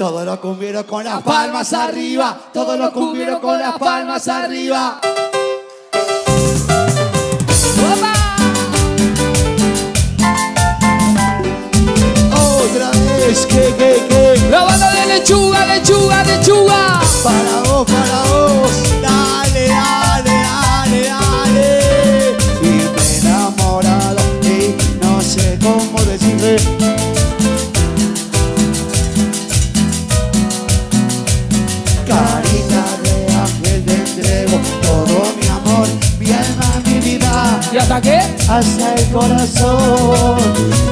Todos los cumbieros con las palmas arriba. Todos los cumbieros con las palmas arriba. ¡Opa! Hasta qué? hasta el corazón.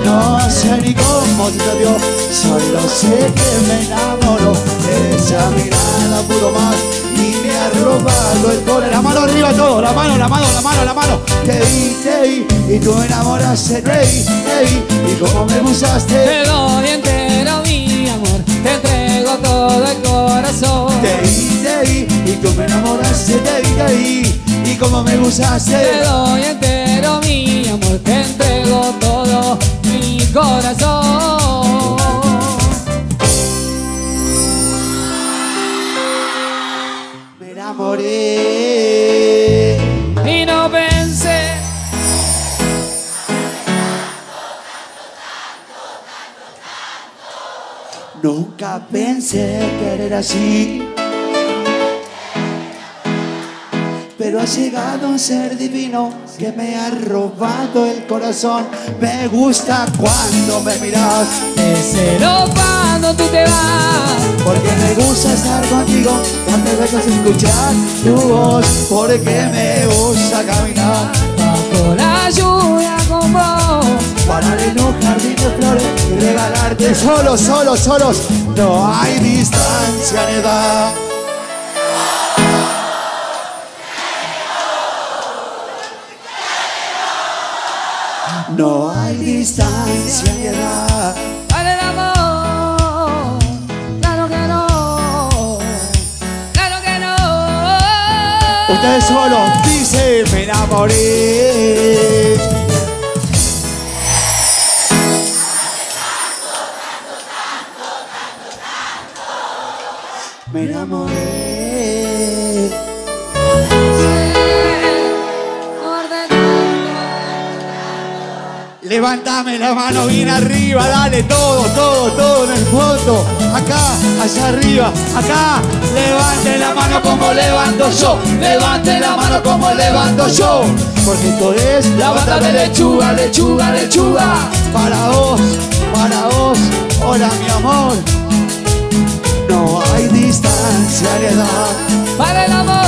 No sé ni cómo se dio, solo sé que me enamoró de esa mirada puro más y me ha robado el corazón. La mano arriba todo, la mano, la mano, la mano, la mano. Te vi, te vi y tú me enamoraste, te vi, te vi y cómo me gustaste. Te doy entero mi amor, te entrego todo el corazón. Te vi, te vi y tú me enamoraste, te vi, te vi y cómo me Te gustaste. doy entero mi amor, te entrego todo mi corazón. Me enamoré. Y no pensé Nunca pensé querer así. Pero ha llegado un ser divino que me ha robado el corazón. Me gusta cuando me miras, Te celo cuando tú te vas porque me gusta estar contigo. No me dejas escuchar tu voz, porque me gusta caminar. Bajo la lluvia con vos Parar en un jardín de flores y regalarte solos, solos, solos. No hay distancia ni edad. No hay distancia ni edad. Para el amor Claro que no Claro que no Ustedes solos dicen me enamoré. Me enamoré. Levántame la mano bien arriba, dale todo, todo, todo en el fondo. Acá, allá arriba, acá. Levante la mano como levanto yo. Levante la mano como levanto yo. Porque esto es la banda de lechuga, lechuga, lechuga. Para vos, para vos, hola mi amor. No hay distancia ni edad. Para el amor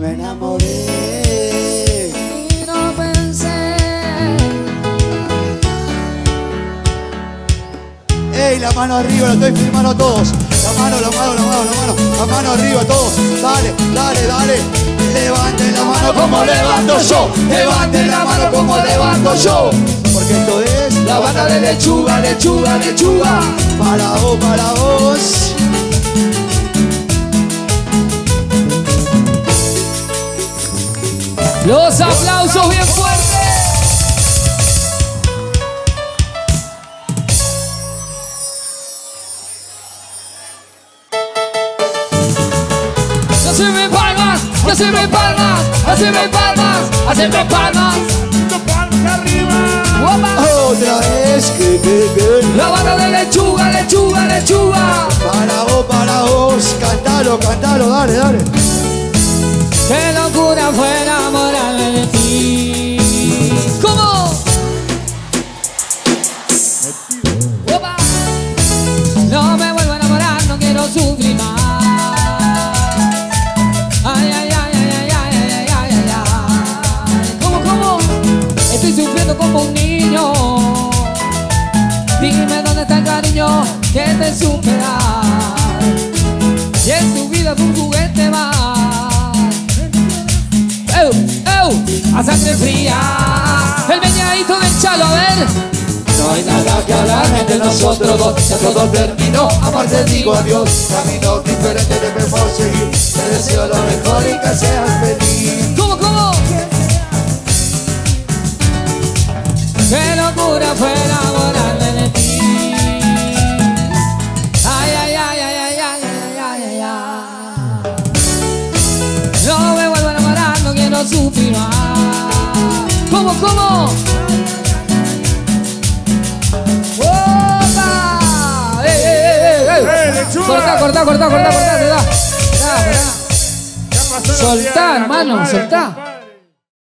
Me enamoré. Y no pensé Ey, la mano arriba, lo estoy filmando a todos. La mano, la mano, la mano, la mano. La mano arriba, todos. Dale, dale, dale. Levanten la mano como levanto yo. Levanten la mano como levanto yo. Porque esto es la banda de lechuga, lechuga, lechuga. Para vos, para vos. Los aplausos bien fuertes Haceme palmas, haceme palmas, haceme palmas, haceme palmas. Este cariño que te superar Y en tu vida fue un juguete más ¡Ew! ¡Ew! A sangre fría. El meñadito del chalo, a ver. No hay nada que hablar entre nosotros dos. Ya todo terminó, aparte digo adiós. Camino diferente de mejor seguir. Te deseo lo mejor y que sea no supiera. ¿Cómo, cómo? ¡Opa! ¡Ey, ey, ey, ey! Corta, corta, corta, corta, corta. Soltá, hermano, soltá.